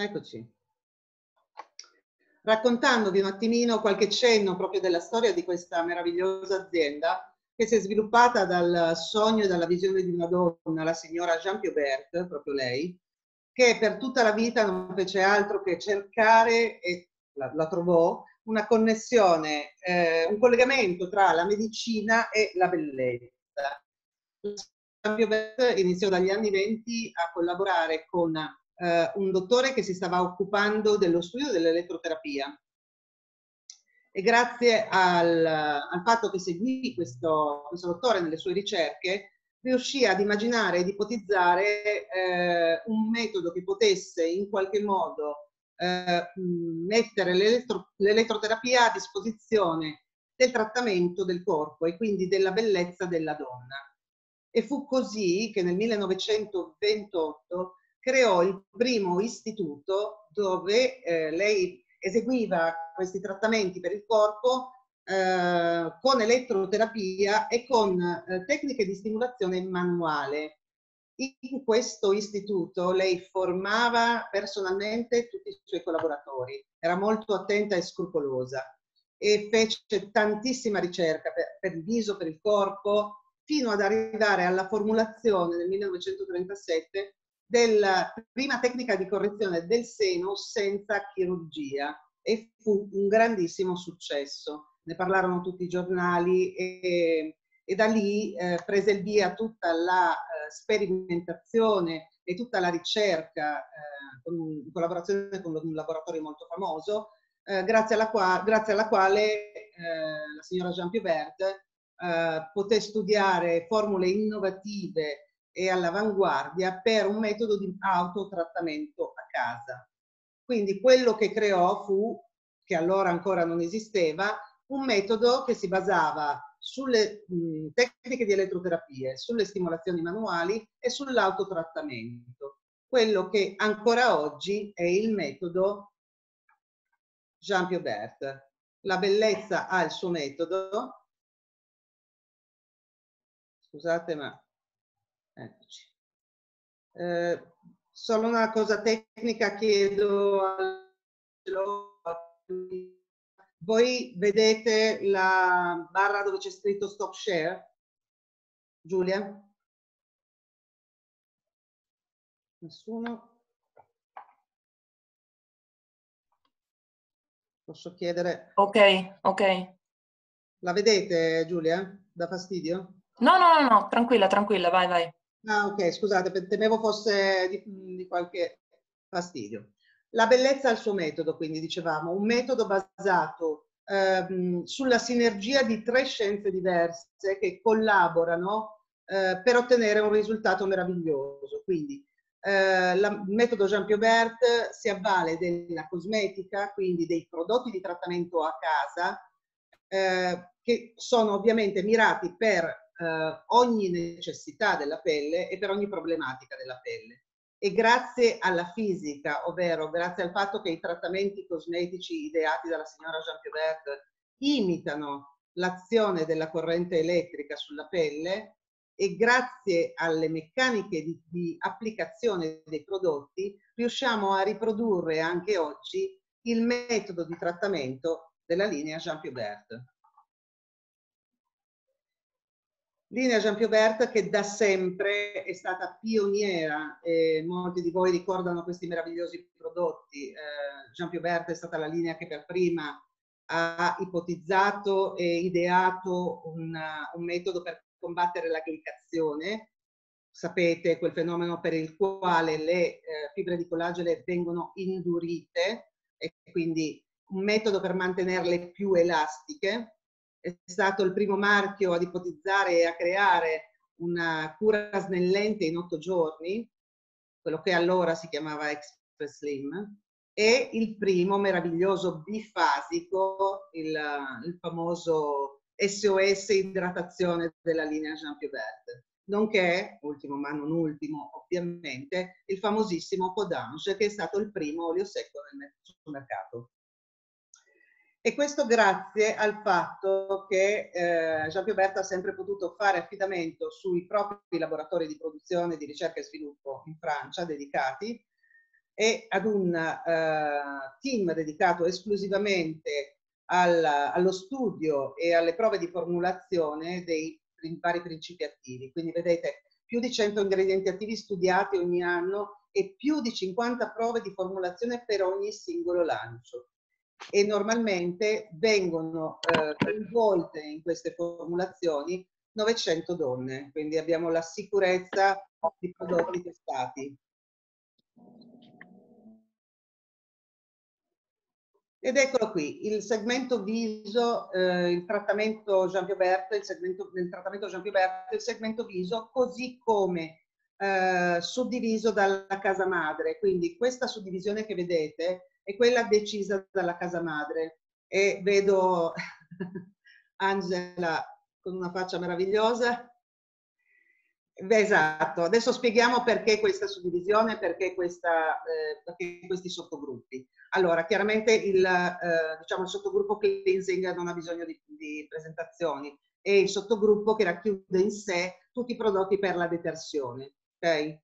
Eccoci. Raccontandovi un attimino qualche cenno proprio della storia di questa meravigliosa azienda che si è sviluppata dal sogno e dalla visione di una donna, la signora Jean Piobert, proprio lei, che per tutta la vita non fece altro che cercare, e la, la trovò, una connessione, eh, un collegamento tra la medicina e la bellezza. Piobert iniziò dagli anni 20 a collaborare con eh, un dottore che si stava occupando dello studio dell'elettroterapia. E grazie al, al, fatto che seguì questo, questo, dottore nelle sue ricerche, riuscì ad immaginare ed ipotizzare eh, un metodo che potesse in qualche modo eh, mettere l'elettro, l'elettroterapia a disposizione del trattamento del corpo e quindi della bellezza della donna. E fu così che nel 1928 creò il primo istituto dove eh, lei eseguiva questi trattamenti per il corpo eh, con elettroterapia e con eh, tecniche di stimolazione manuale. In questo istituto lei formava personalmente tutti i suoi collaboratori, era molto attenta e scrupolosa e fece tantissima ricerca per, per il viso, per il corpo, fino ad arrivare alla formulazione nel 1937 della prima tecnica di correzione del seno senza chirurgia e fu un grandissimo successo. Ne parlarono tutti i giornali e, e da lì eh, prese il via tutta la eh, sperimentazione e tutta la ricerca eh, con, in collaborazione con un laboratorio molto famoso, eh, grazie alla, qua, grazie, alla quale eh, la signora Jean Piubert eh, poté studiare formule innovative e all'avanguardia per un metodo di autotrattamento a casa. Quindi quello che creò fu, che allora ancora non esisteva, un metodo che si basava sulle mh, tecniche di elettroterapia, sulle stimolazioni manuali e sull'autotrattamento. Quello che ancora oggi è il metodo Jean Piobert. La bellezza ha il suo metodo. Scusate, ma. Eh, solo una cosa tecnica chiedo voi vedete la barra dove c'è scritto stop share? Giulia? Nessuno? Posso chiedere? Ok, ok. La vedete Giulia? Da fastidio? No, no, no, no, tranquilla, tranquilla, vai, vai. Ah, ok, scusate, temevo fosse di, di qualche fastidio. La bellezza ha il suo metodo, quindi dicevamo, un metodo basato ehm, sulla sinergia di tre scienze diverse che collaborano eh, per ottenere un risultato meraviglioso. Quindi eh, il metodo Jean Piobert si avvale della cosmetica, quindi dei prodotti di trattamento a casa, eh, che sono ovviamente mirati per eh, ogni necessità della pelle e per ogni problematica della pelle. E grazie alla fisica, ovvero grazie al fatto che i trattamenti cosmetici ideati dalla signora Jean Piobert imitano l'azione della corrente elettrica sulla pelle e grazie alle meccaniche di, di applicazione dei prodotti riusciamo a riprodurre anche oggi il metodo di trattamento della linea Jean Piobert. Linea Jean Piobert che da sempre è stata pioniera e molti di voi ricordano questi meravigliosi prodotti. Eh, Jean Piobert è stata la linea che per prima ha ipotizzato e ideato una, un metodo per combattere la glicazione. Sapete quel fenomeno per il quale le eh, fibre di collagene vengono indurite e quindi un metodo per mantenerle più elastiche è stato il primo marchio ad ipotizzare e a creare una cura snellente in otto giorni, quello che allora si chiamava Express Slim, e il primo meraviglioso bifasico, il, il famoso SOS idratazione della linea Jean Piobert, nonché, ultimo ma non ultimo ovviamente, il famosissimo Podange che è stato il primo olio secco nel, mercato. E questo grazie al fatto che eh, Jean Pioberto ha sempre potuto fare affidamento sui propri laboratori di produzione, di ricerca e sviluppo in Francia dedicati e ad un uh, team dedicato esclusivamente al, allo studio e alle prove di formulazione dei vari principi attivi. Quindi vedete più di 100 ingredienti attivi studiati ogni anno e più di 50 prove di formulazione per ogni singolo lancio. E normalmente vengono eh, coinvolte in queste formulazioni 900 donne, quindi abbiamo la sicurezza di prodotti testati. Ed eccolo qui, il segmento viso, eh, il trattamento Jean Piobert, il segmento, nel trattamento Jean Piobert, il segmento viso così come eh, suddiviso dalla casa madre. Quindi questa suddivisione che vedete è quella decisa dalla casa madre. E vedo Angela con una faccia meravigliosa. Beh, esatto, adesso spieghiamo perché questa suddivisione, perché, questa, eh, perché questi sottogruppi. Allora, chiaramente il, eh, diciamo, il sottogruppo cleansing non ha bisogno di, di, presentazioni, è il sottogruppo che racchiude in sé tutti i prodotti per la detersione. Okay?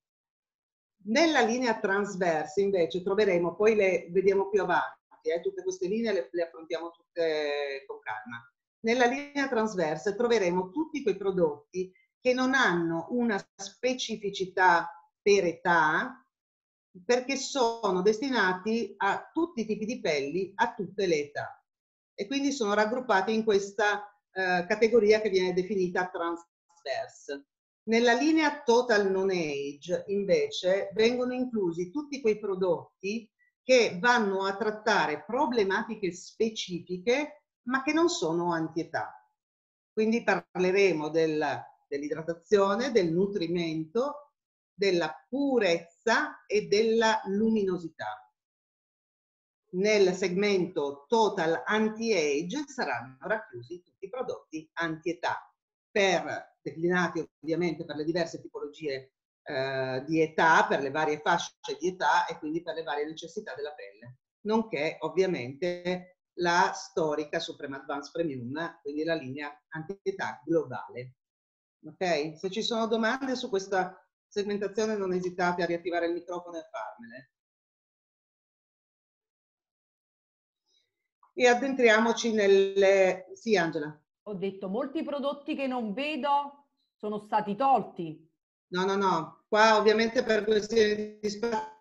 Nella linea transverse invece troveremo, poi le vediamo più avanti, eh, tutte queste linee le, le affrontiamo tutte con calma. Nella linea transverse troveremo tutti quei prodotti che non hanno una specificità per età, perché sono destinati a tutti i tipi di pelli, a tutte le età. E quindi sono raggruppati in questa eh, categoria che viene definita transverse. Nella linea Total Non Age, invece, vengono inclusi tutti quei prodotti che vanno a trattare problematiche specifiche, ma che non sono antietà. Quindi parleremo dell'idratazione, del nutrimento, della purezza e della luminosità. Nel segmento Total Anti-Age saranno racchiusi tutti i prodotti anti-età, per, declinati ovviamente per le diverse tipologie eh, di età, per le varie fasce di età e quindi per le varie necessità della pelle, nonché ovviamente la storica Supreme Advanced Premium, quindi la linea anti-età globale. Ok? Se ci sono domande su questa segmentazione non esitate a riattivare il microfono e farmele. E addentriamoci nelle... Sì, Angela. Ho detto, molti prodotti che non vedo sono stati tolti. No, no, no. Qua ovviamente per questioni di spazio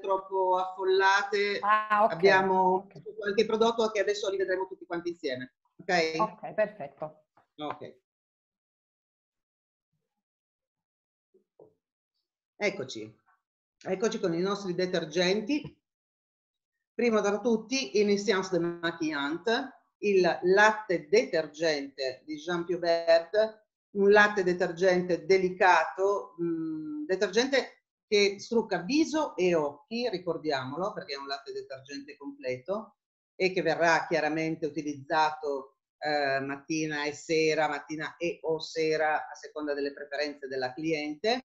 troppo affollate ah, okay. abbiamo qualche prodotto che adesso li vedremo tutti quanti insieme. Ok? Ok, perfetto. Ok. Eccoci, eccoci con i nostri detergenti. Primo tra tutti, Initiance de Maquillante, il latte detergente di Jean Piobert, un latte detergente delicato, mh, mm, detergente che strucca viso e occhi, ricordiamolo perché è un latte detergente completo e che verrà chiaramente utilizzato eh, mattina e sera, mattina e o sera a seconda delle preferenze della cliente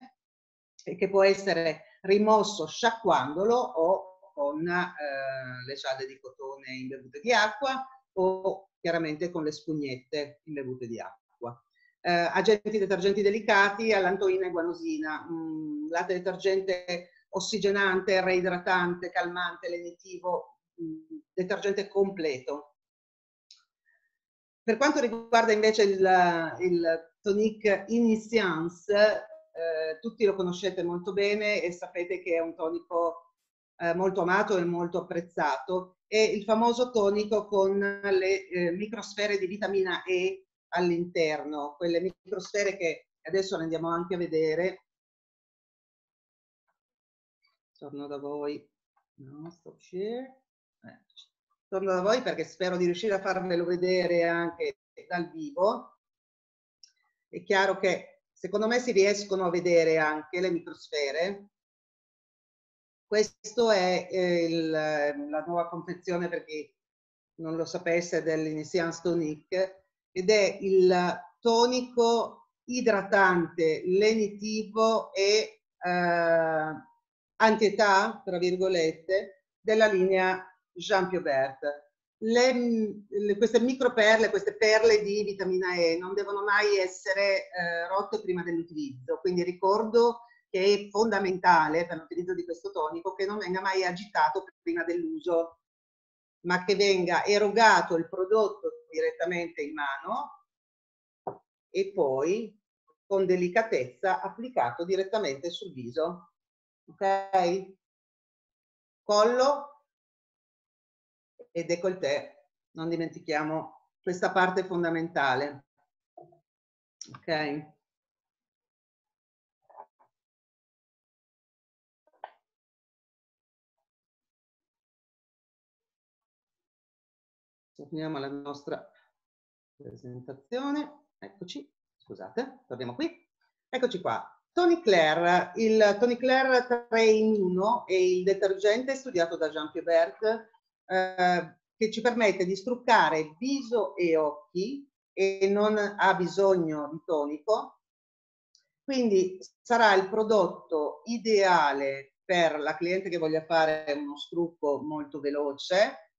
e che può essere rimosso sciacquandolo o con eh, le cialde di cotone imbevute di acqua o chiaramente con le spugnette imbevute di acqua. Eh, agenti detergenti delicati, allantoina e guanosina, mh, latte detergente ossigenante, reidratante, calmante, lenitivo, mh, detergente completo. Per quanto riguarda invece il, il tonic Initiance, eh, tutti lo conoscete molto bene e sapete che è un tonico eh, molto amato e molto apprezzato. È il famoso tonico con le eh, microsfere di vitamina E all'interno, quelle microsfere che adesso andiamo anche a vedere. Torno da voi. No, stop. Eh, torno da voi perché spero di riuscire a farvelo vedere anche dal vivo. È chiaro che Secondo me si riescono a vedere anche le microsfere. Questo è eh, il, la nuova confezione per chi non lo sapesse dell'Initiance Tonic ed è il tonico idratante, lenitivo e eh, antietà, tra virgolette, della linea Jean Piobert le, le, queste microperle, queste perle di vitamina E non devono mai essere eh, rotte prima dell'utilizzo. Quindi ricordo che è fondamentale per l'utilizzo di questo tonico, che non venga mai agitato prima dell'uso, ma che venga erogato il prodotto direttamente in mano e poi con delicatezza applicato direttamente sul viso. Ok? Collo e décolleté. Non dimentichiamo questa parte fondamentale. Ok? Torniamo alla nostra presentazione. Eccoci, scusate, torniamo qui. Eccoci qua. Tony Claire, il Tony Claire 3 in 1 è il detergente studiato da Jean Piebert eh, che ci permette di struccare viso e occhi e non ha bisogno di tonico. Quindi sarà il prodotto ideale per la cliente che voglia fare uno strucco molto veloce,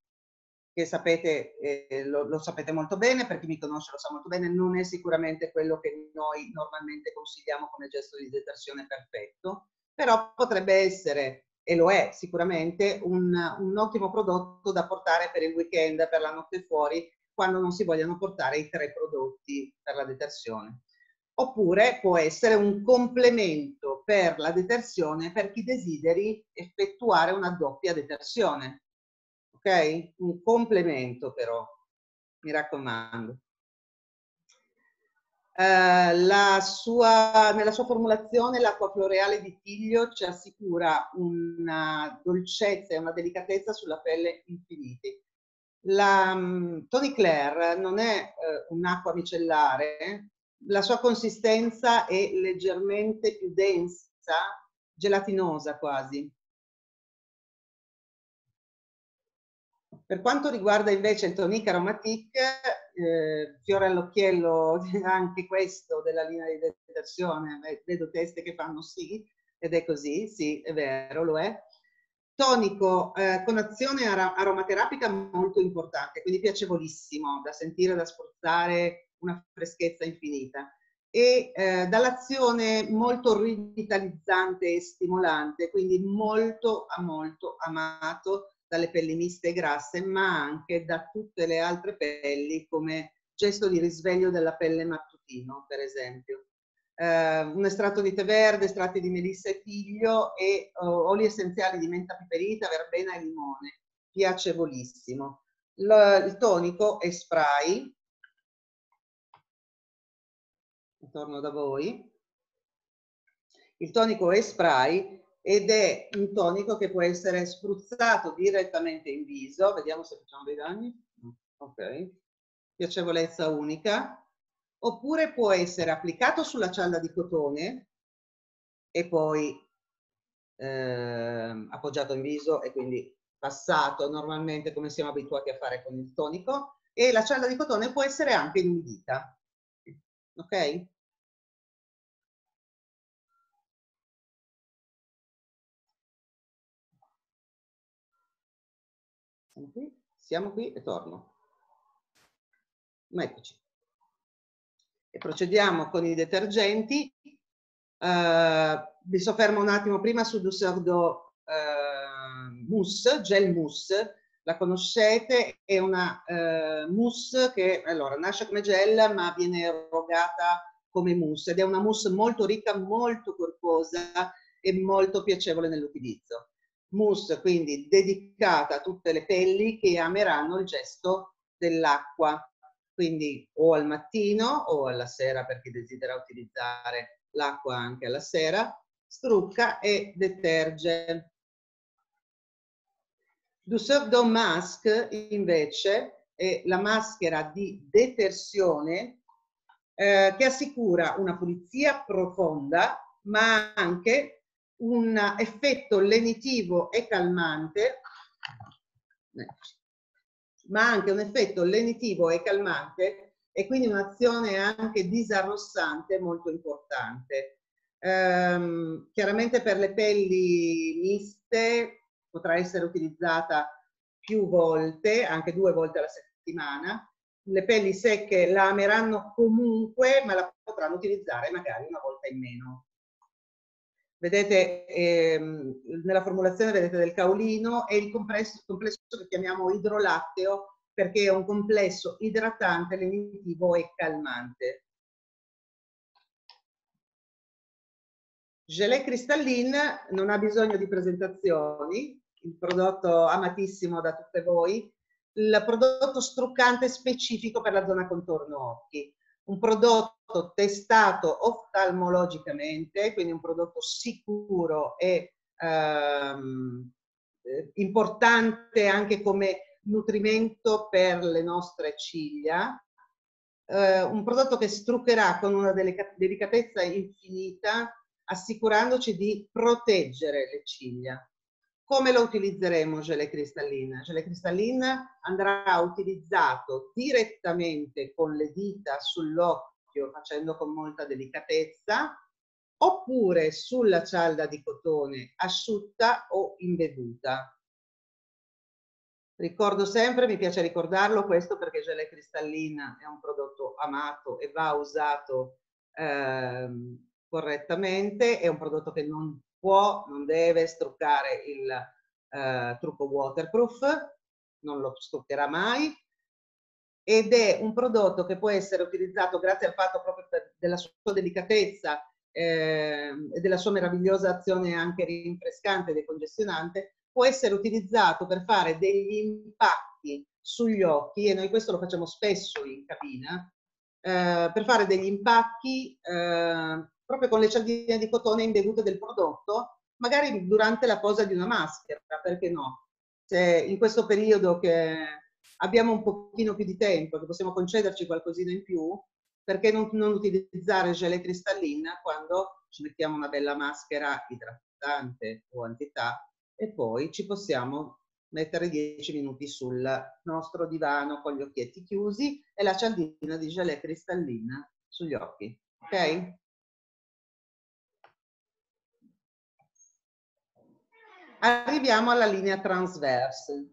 che sapete, eh, lo, lo, sapete molto bene, per chi mi conosce lo sa molto bene, non è sicuramente quello che noi normalmente consigliamo come gesto di detersione perfetto, però potrebbe essere, e lo è sicuramente, un, un ottimo prodotto da portare per il weekend, per la notte fuori, quando non si vogliono portare i tre prodotti per la detersione. Oppure può essere un complemento per la detersione per chi desideri effettuare una doppia detersione ok? Un complemento però, mi raccomando. La sua, nella sua formulazione l'acqua floreale di Tiglio ci assicura una dolcezza e una delicatezza sulla pelle infiniti. La um, Tony Claire non è uh, un'acqua micellare, la sua consistenza è leggermente più densa, gelatinosa quasi. Per quanto riguarda invece il tonic aromatic, eh, fiore all'occhiello anche questo della linea di detersione, vedo teste che fanno sì, ed è così, sì, è vero, lo è. Tonico eh, con azione ar aromaterapica molto importante, quindi piacevolissimo da sentire, da spruzzare, una freschezza infinita. E eh, dall'azione molto rivitalizzante e stimolante, quindi molto, molto amato dalle pelli miste e grasse, ma anche da tutte le altre pelli come gesto di risveglio della pelle mattutino, per esempio. Eh, un estratto di tè verde, estratti di melissa e figlio e oh, oli essenziali di menta piperita, verbena e limone. Piacevolissimo. L il tonico è spray. Torno da voi. Il tonico è spray ed è un tonico che può essere spruzzato direttamente in viso. Vediamo se facciamo dei danni. Ok. Piacevolezza unica. Oppure può essere applicato sulla cialda di cotone e poi eh, appoggiato in viso e quindi passato normalmente come siamo abituati a fare con il tonico. E la cialda di cotone può essere anche inumidita. Ok? Qui, siamo qui e torno. Eccoci. E procediamo con i detergenti. Uh, mi soffermo un attimo prima su Dusserdo uh, Mousse, Gel Mousse. La conoscete, è una uh, mousse che allora, nasce come gel ma viene erogata come mousse ed è una mousse molto ricca, molto corposa e molto piacevole nell'utilizzo mousse quindi dedicata a tutte le pelli che ameranno il gesto dell'acqua, quindi o al mattino o alla sera per chi desidera utilizzare l'acqua anche alla sera, strucca e deterge. Douceur d'eau Mask invece è la maschera di detersione eh, che assicura una pulizia profonda ma anche un effetto lenitivo e calmante, ma anche un effetto lenitivo e calmante e quindi un'azione anche disarrossante molto importante. Ehm, chiaramente per le pelli miste potrà essere utilizzata più volte, anche due volte alla settimana. Le pelli secche la ameranno comunque, ma la potranno utilizzare magari una volta in meno Vedete, ehm, nella formulazione vedete del caolino e il complesso, complesso che chiamiamo idrolatteo perché è un complesso idratante, lenitivo e calmante. Gelée cristalline non ha bisogno di presentazioni, il prodotto amatissimo da tutte voi, il prodotto struccante specifico per la zona contorno occhi un prodotto testato oftalmologicamente, quindi un prodotto sicuro e ehm, eh, importante anche come nutrimento per le nostre ciglia, eh, un prodotto che struccherà con una delicatezza infinita, assicurandoci di proteggere le ciglia. Come lo utilizzeremo gelée cristallina? Gelée cristallina andrà utilizzato direttamente con le dita sull'occhio facendo con molta delicatezza oppure sulla cialda di cotone asciutta o imbevuta. Ricordo sempre, mi piace ricordarlo questo perché gelée cristallina è un prodotto amato e va usato eh, correttamente, è un prodotto che non può, non deve struccare il eh, trucco waterproof, non lo struccherà mai, ed è un prodotto che può essere utilizzato grazie al fatto proprio della sua delicatezza eh, e della sua meravigliosa azione anche rinfrescante e decongestionante, può essere utilizzato per fare degli impacchi sugli occhi, e noi questo lo facciamo spesso in cabina, eh, per fare degli impacchi eh, proprio con le cialdine di cotone imbevute del prodotto, magari durante la posa di una maschera, perché no? Se in questo periodo che abbiamo un pochino più di tempo, che possiamo concederci qualcosina in più, perché non, non utilizzare gelée cristallina quando ci mettiamo una bella maschera idratante o antità e poi ci possiamo mettere 10 minuti sul nostro divano con gli occhietti chiusi e la cialdina di gelée cristallina sugli occhi. Ok? Arriviamo alla linea transverse.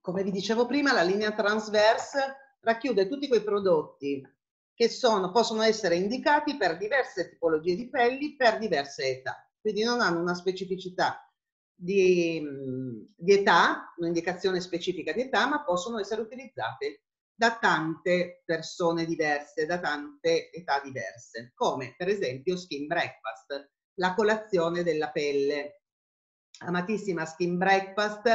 Come vi dicevo prima, la linea transverse racchiude tutti quei prodotti che sono, possono essere indicati per diverse tipologie di pelli, per diverse età. Quindi non hanno una specificità di, di età, un'indicazione specifica di età, ma possono essere utilizzate da tante persone diverse, da tante età diverse, come per esempio skin breakfast, la colazione della pelle. Amatissima Skin Breakfast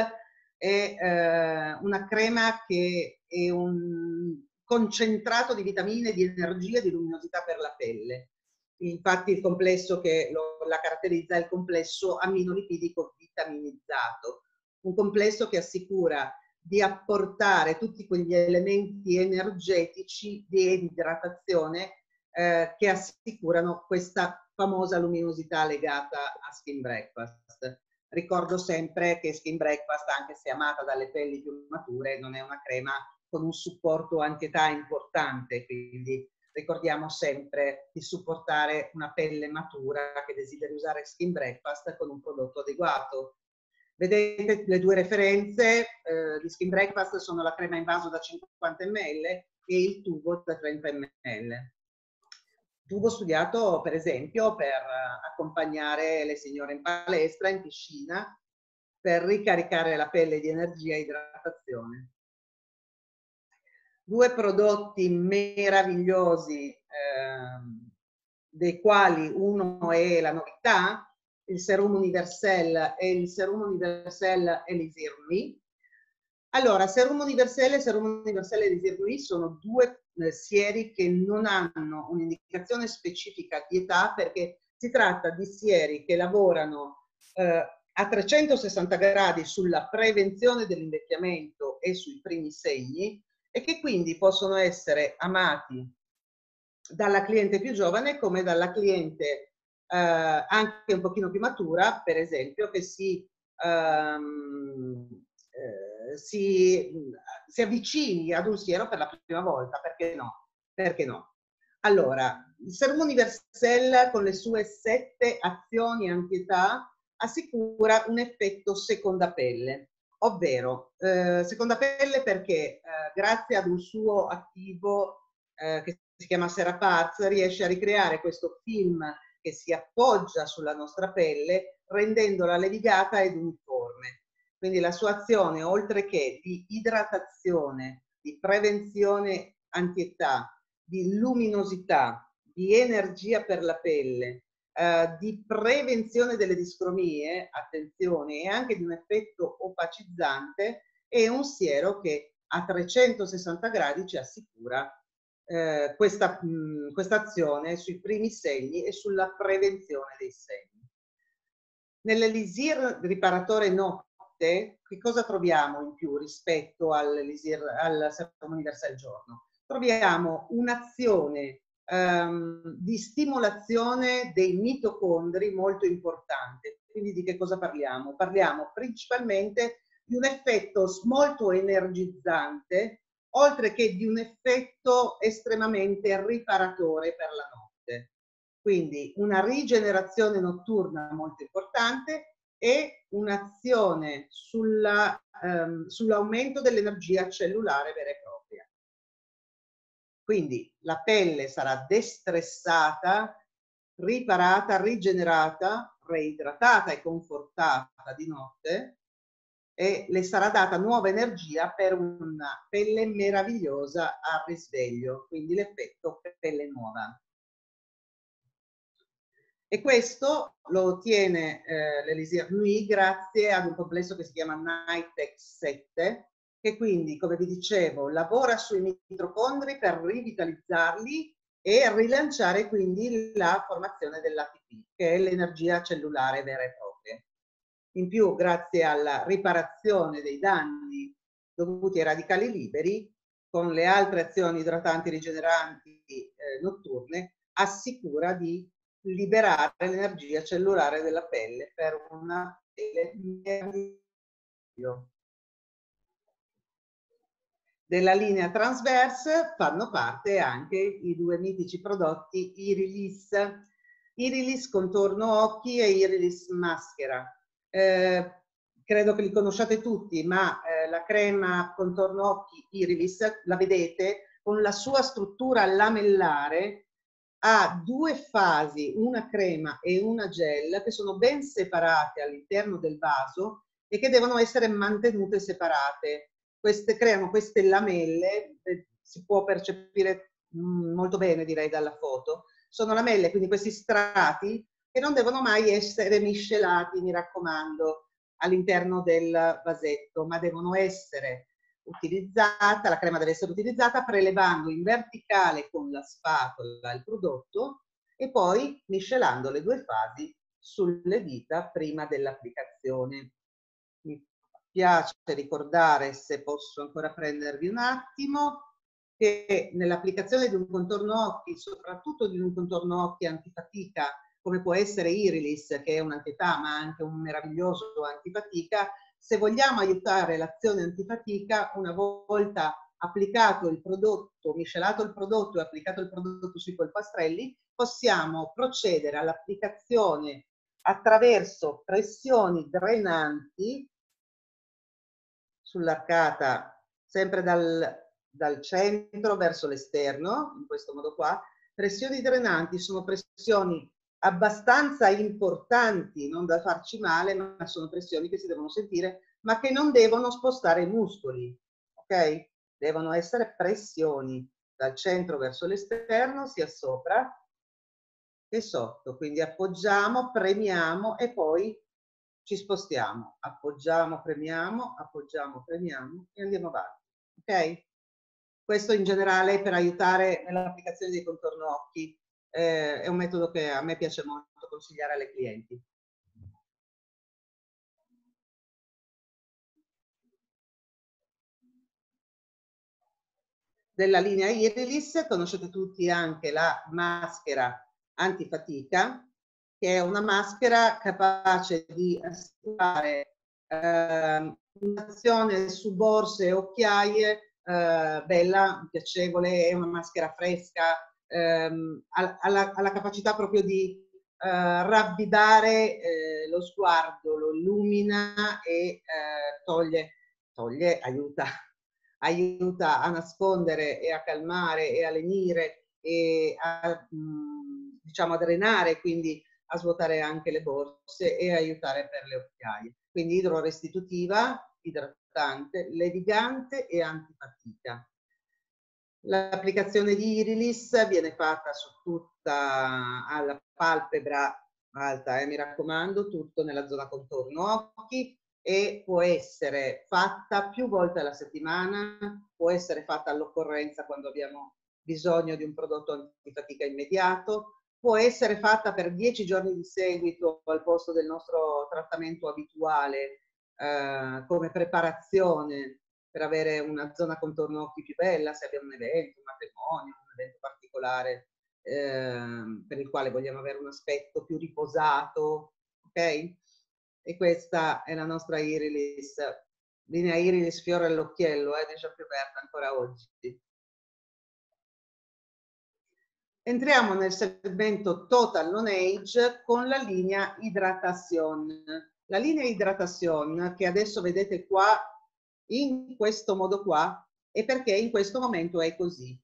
è eh, una crema che è un concentrato di vitamine, di energia, di luminosità per la pelle. Infatti il complesso che lo, la caratterizza è il complesso aminolipidico vitaminizzato, un complesso che assicura di apportare tutti quegli elementi energetici di idratazione eh, che assicurano questa famosa luminosità legata a Skin Breakfast. Ricordo sempre che Skin Breakfast, anche se amata dalle pelli più mature, non è una crema con un supporto anti-età importante, quindi ricordiamo sempre di supportare una pelle matura che desideri usare Skin Breakfast con un prodotto adeguato. Vedete le due referenze eh, di Skin Breakfast sono la crema in vaso da 50 ml e il tubo da 30 ml tubo studiato per esempio per eh, accompagnare le signore in palestra, in piscina, per ricaricare la pelle di energia e idratazione. Due prodotti meravigliosi, eh, dei quali uno è la novità, il Serum Universel e il Serum Universel Elisir Me. Allora, Serum Universel e Serum Universel Elisir Me sono due sieri che non hanno un'indicazione specifica di età perché si tratta di sieri che lavorano eh, a 360 gradi sulla prevenzione dell'invecchiamento e sui primi segni e che quindi possono essere amati dalla cliente più giovane come dalla cliente eh, anche un pochino più matura, per esempio, che si, ehm, eh, si si avvicini ad un siero per la prima volta, perché no? Perché no? Allora, il Serum Universel con le sue sette azioni anti-età assicura un effetto seconda pelle, ovvero eh, seconda pelle perché eh, grazie ad un suo attivo eh, che si chiama Seraparz riesce a ricreare questo film che si appoggia sulla nostra pelle rendendola levigata ed uniforme. Quindi la sua azione, oltre che di idratazione, di prevenzione antietà, di luminosità, di energia per la pelle, eh, di prevenzione delle discromie, attenzione, e anche di un effetto opacizzante, è un siero che a 360 gradi ci assicura eh, questa, mh, azione sui primi segni e sulla prevenzione dei segni. Nell'elisir riparatore notte, che cosa troviamo in più rispetto all'elisir, al Serum Universal Giorno? Troviamo un'azione ehm, di stimolazione dei mitocondri molto importante. Quindi di che cosa parliamo? Parliamo principalmente di un effetto molto energizzante, oltre che di un effetto estremamente riparatore per la notte. Quindi una rigenerazione notturna molto importante e un'azione sulla, ehm, sull'aumento dell'energia cellulare vera e propria. Quindi la pelle sarà destressata, riparata, rigenerata, reidratata e confortata di notte e le sarà data nuova energia per una pelle meravigliosa a risveglio, quindi l'effetto pelle nuova. E questo lo ottiene eh, l'Elisir Nui grazie ad un complesso che si chiama Nitex 7, che quindi, come vi dicevo, lavora sui mitocondri per rivitalizzarli e rilanciare quindi la formazione dell'ATP, che è l'energia cellulare vera e propria. In più, grazie alla riparazione dei danni dovuti ai radicali liberi, con le altre azioni idratanti rigeneranti eh, notturne, assicura di liberare l'energia cellulare della pelle per una pelle della linea transverse fanno parte anche i due mitici prodotti Irilis, Irilis contorno occhi e Irilis maschera. Eh, credo che li conosciate tutti, ma eh, la crema contorno occhi Irilis, la vedete, con la sua struttura lamellare, ha due fasi, una crema e una gel, che sono ben separate all'interno del vaso e che devono essere mantenute separate. Queste creano queste lamelle, eh, si può percepire mm, molto bene direi dalla foto, sono lamelle, quindi questi strati che non devono mai essere miscelati, mi raccomando, all'interno del vasetto, ma devono essere utilizzata, la crema deve essere utilizzata prelevando in verticale con la spatola il prodotto e poi miscelando le due fasi sulle dita prima dell'applicazione. Mi piace ricordare, se posso ancora prendervi un attimo, che nell'applicazione di un contorno occhi, soprattutto di un contorno occhi antifatica, come può essere Irilis, che è un'antietà ma anche un meraviglioso antifatica, se vogliamo aiutare l'azione antifatica, una volta applicato il prodotto, miscelato il prodotto e applicato il prodotto sui polpastrelli, possiamo procedere all'applicazione attraverso pressioni drenanti sull'arcata, sempre dal, dal centro verso l'esterno, in questo modo qua. Pressioni drenanti sono pressioni abbastanza importanti, non da farci male, ma sono pressioni che si devono sentire, ma che non devono spostare i muscoli, ok? Devono essere pressioni dal centro verso l'esterno, sia sopra che sotto. Quindi appoggiamo, premiamo e poi ci spostiamo. Appoggiamo, premiamo, appoggiamo, premiamo e andiamo avanti. Ok? Questo in generale per aiutare nell'applicazione dei contorno occhi eh, è un metodo che a me piace molto consigliare alle clienti. Della linea Irilis conoscete tutti anche la maschera antifatica, che è una maschera capace di assicurare eh, un'azione su borse e occhiaie eh, bella, piacevole, è una maschera fresca, ehm, alla, alla, capacità proprio di eh, ravvidare eh, lo sguardo, lo illumina e eh, toglie, toglie, aiuta, aiuta a nascondere e a calmare e a lenire e a mm, diciamo a drenare, quindi a svuotare anche le borse e aiutare per le occhiaie. Quindi idrorestitutiva, idratante, levigante e antifatica. L'applicazione di Irilis viene fatta su tutta alla palpebra alta, eh, mi raccomando, tutto nella zona contorno occhi e può essere fatta più volte alla settimana, può essere fatta all'occorrenza quando abbiamo bisogno di un prodotto antifatica immediato, può essere fatta per 10 giorni di seguito al posto del nostro trattamento abituale eh, come preparazione per avere una zona contorno occhi più bella, se abbiamo un evento, un matrimonio, un evento particolare eh, per il quale vogliamo avere un aspetto più riposato, ok? E questa è la nostra Irilis, linea Irilis fiore all'occhiello, eh, diciamo più aperta ancora oggi. Entriamo nel segmento Total Non Age con la linea Idratazione. La linea Idratazione che adesso vedete qua in questo modo qua e perché in questo momento è così.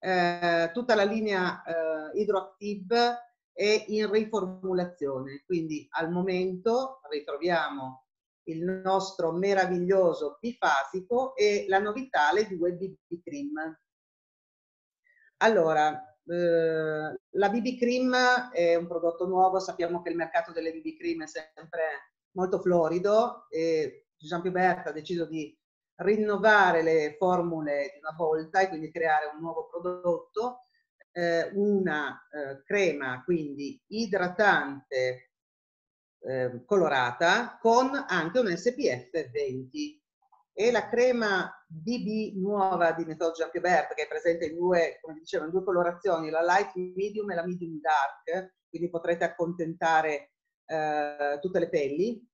Eh, tutta la linea eh, Hydroactive è in riformulazione, quindi al momento ritroviamo il nostro meraviglioso bifasico e la novità le due BB Cream. Allora, eh, la BB Cream è un prodotto nuovo, sappiamo che il mercato delle BB Cream è sempre molto florido e Jean Pubert ha deciso di rinnovare le formule di una volta e quindi creare un nuovo prodotto, eh, una eh, crema quindi idratante eh, colorata con anche un SPF 20 e la crema BB nuova di Method Jean che è presente in due, come dicevo, in due colorazioni, la light medium e la medium dark, quindi potrete accontentare eh, tutte le pelli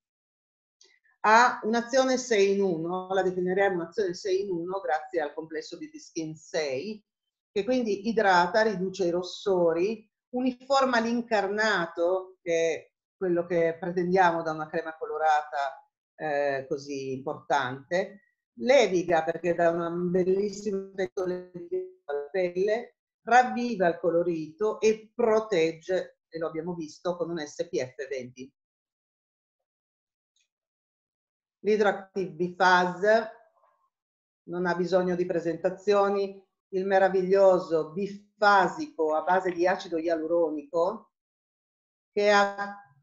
ha un'azione 6 in 1, la definiremo un'azione 6 in 1 grazie al complesso di Skin 6, che quindi idrata, riduce i rossori, uniforma l'incarnato, che è quello che pretendiamo da una crema colorata eh, così importante, leviga perché dà un bellissimo effetto alla pelle, ravviva il colorito e protegge, e lo abbiamo visto, con un SPF 20. L'Hydroactive Bifaz non ha bisogno di presentazioni, il meraviglioso bifasico a base di acido ialuronico che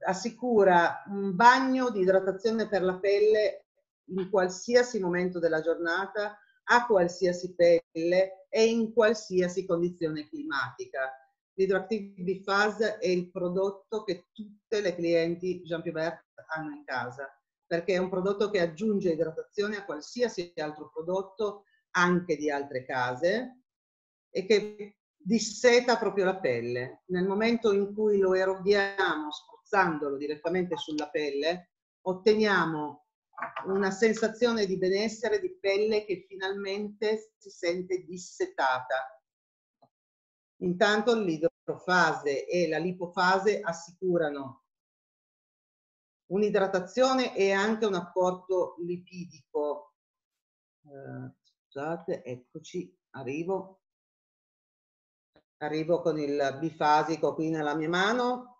assicura un bagno di idratazione per la pelle in qualsiasi momento della giornata, a qualsiasi pelle e in qualsiasi condizione climatica. L'Hydroactive Bifaz è il prodotto che tutte le clienti Jean Pubert hanno in casa perché è un prodotto che aggiunge idratazione a qualsiasi altro prodotto, anche di altre case, e che disseta proprio la pelle. Nel momento in cui lo eroghiamo spruzzandolo direttamente sulla pelle, otteniamo una sensazione di benessere di pelle che finalmente si sente dissetata. Intanto l'idrofase e la lipofase assicurano un'idratazione e anche un apporto lipidico. Eh, scusate, eccoci, arrivo. Arrivo con il bifasico qui nella mia mano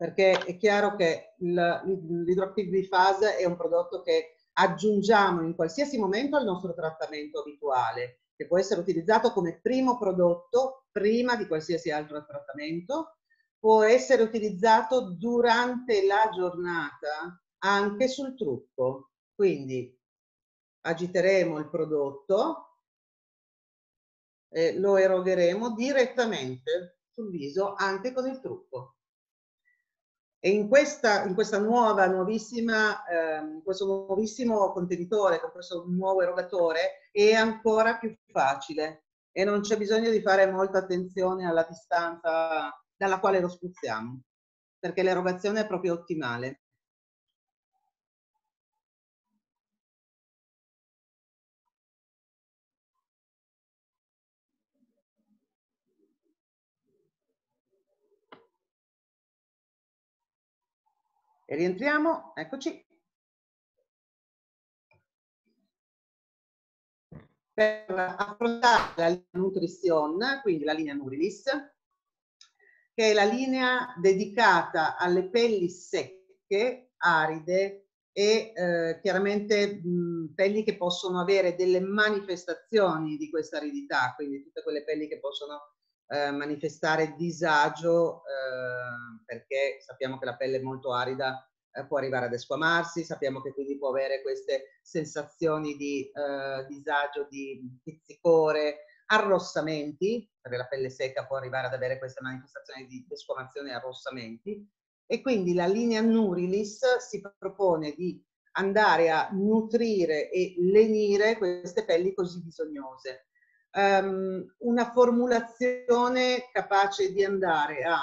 perché è chiaro che l'idroactive bifase è un prodotto che aggiungiamo in qualsiasi momento al nostro trattamento abituale, che può essere utilizzato come primo prodotto prima di qualsiasi altro trattamento può essere utilizzato durante la giornata anche sul trucco. Quindi agiteremo il prodotto e lo erogheremo direttamente sul viso anche con il trucco. E in questa, in questa nuova, nuovissima, eh, questo nuovissimo contenitore, con questo nuovo erogatore, è ancora più facile e non c'è bisogno di fare molta attenzione alla distanza dalla quale lo spruzziamo, perché l'erogazione è proprio ottimale. E rientriamo, eccoci. Per affrontare la linea Nutrition, quindi la linea Nurilis, che è la linea dedicata alle pelli secche, aride e eh, chiaramente mh, pelli che possono avere delle manifestazioni di questa aridità, quindi tutte quelle pelli che possono eh, manifestare disagio eh, perché sappiamo che la pelle è molto arida eh, può arrivare ad esquamarsi, sappiamo che quindi può avere queste sensazioni di eh, disagio, di pizzicore, arrossamenti, perché la pelle secca può arrivare ad avere queste manifestazioni di esquamazione e arrossamenti, e quindi la linea Nurilis si propone di andare a nutrire e lenire queste pelli così bisognose. Um, una formulazione capace di andare a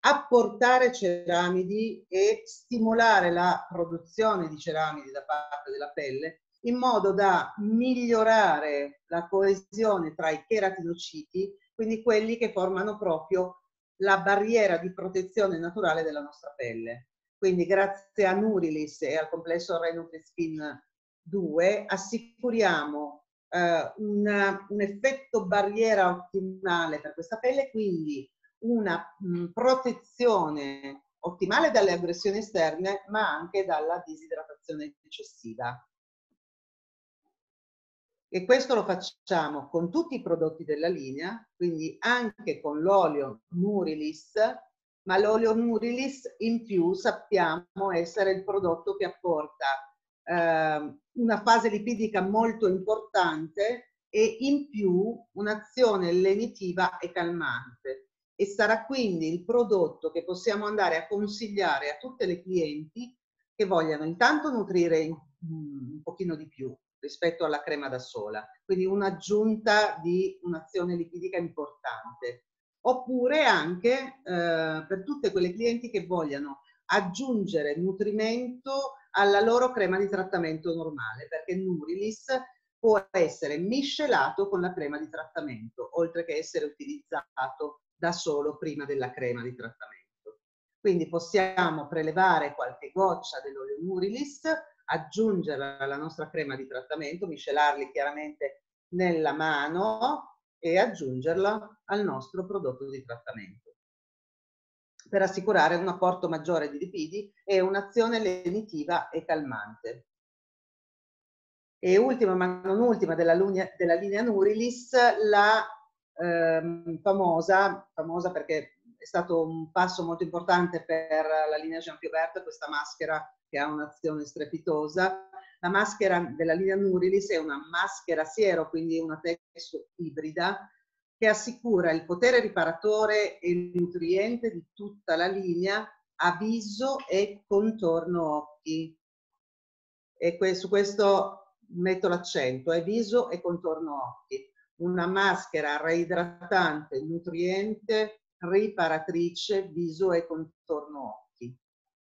apportare ceramidi e stimolare la produzione di ceramidi da parte della pelle in modo da migliorare la coesione tra i cheratinociti, quindi quelli che formano proprio la barriera di protezione naturale della nostra pelle. Quindi grazie a Nurilis e al complesso Renutriskin 2 assicuriamo eh, una, un effetto barriera ottimale per questa pelle, quindi una mh, protezione ottimale dalle aggressioni esterne, ma anche dalla disidratazione eccessiva. E questo lo facciamo con tutti i prodotti della linea, quindi anche con l'olio Nurilis, ma l'olio Nurilis in più sappiamo essere il prodotto che apporta eh, una fase lipidica molto importante e in più un'azione lenitiva e calmante. E sarà quindi il prodotto che possiamo andare a consigliare a tutte le clienti che vogliano intanto nutrire un pochino di più rispetto alla crema da sola, quindi un'aggiunta di un'azione lipidica importante. Oppure anche eh, per tutte quelle clienti che vogliano aggiungere nutrimento alla loro crema di trattamento normale, perché Nurilis può essere miscelato con la crema di trattamento, oltre che essere utilizzato da solo prima della crema di trattamento. Quindi possiamo prelevare qualche goccia dell'olio Nurilis, aggiungerla alla nostra crema di trattamento, miscelarli chiaramente nella mano e aggiungerla al nostro prodotto di trattamento per assicurare un apporto maggiore di lipidi e un'azione lenitiva e calmante. E ultima ma non ultima della, linea, della linea Nurilis, la ehm, famosa, famosa perché è stato un passo molto importante per la linea Jean Piovert, questa maschera che ha un'azione strepitosa. La maschera della linea Nurilis è una maschera siero, quindi una testo ibrida, che assicura il potere riparatore e nutriente di tutta la linea a viso e contorno occhi. E su questo metto l'accento, è viso e contorno occhi una maschera reidratante, nutriente, riparatrice viso e contorno occhi.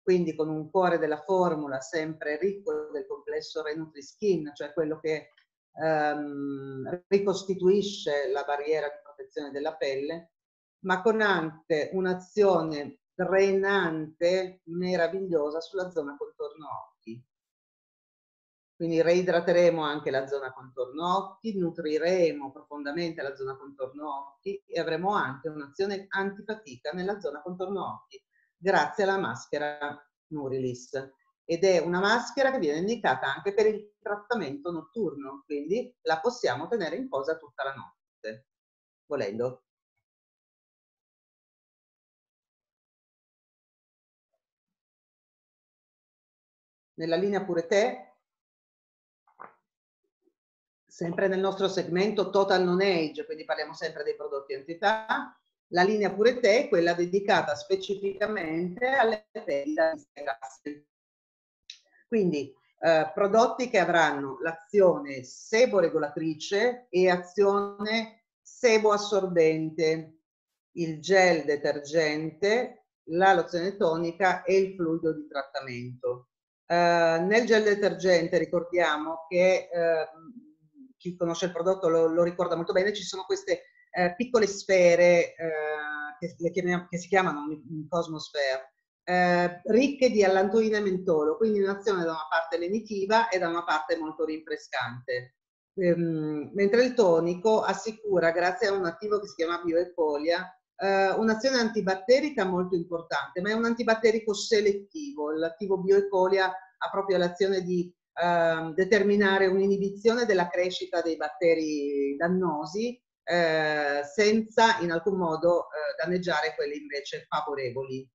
Quindi con un cuore della formula sempre ricco del complesso Renutri Skin, cioè quello che ehm, ricostituisce la barriera di protezione della pelle, ma con anche un'azione drenante meravigliosa sulla zona contorno occhi. Quindi reidrateremo anche la zona contorno occhi, nutriremo profondamente la zona contorno occhi e avremo anche un'azione antifatica nella zona contorno occhi grazie alla maschera Nurilis. Ed è una maschera che viene indicata anche per il trattamento notturno, quindi la possiamo tenere in posa tutta la notte, volendo. Nella linea Pure Te sempre nel nostro segmento Total Non Age, quindi parliamo sempre dei prodotti entità, la linea Pure Te è quella dedicata specificamente alle pelli da grassi. Quindi eh, prodotti che avranno l'azione sebo-regolatrice e azione sebo-assorbente, il gel detergente, la lozione tonica e il fluido di trattamento. Uh, nel gel detergente ricordiamo che uh, chi conosce il prodotto lo, lo ricorda molto bene, ci sono queste eh, piccole sfere eh, che, chiamiamo, che, si chiamano cosmosphere, eh, ricche di allantoina e mentolo, quindi un'azione da una parte lenitiva e da una parte molto rinfrescante. Ehm, mentre il tonico assicura, grazie a un attivo che si chiama bioefolia, eh, un'azione antibatterica molto importante, ma è un antibatterico selettivo. L'attivo bioecolia ha proprio l'azione di eh, determinare un'inibizione della crescita dei batteri dannosi eh, senza in alcun modo eh, danneggiare quelli invece favorevoli.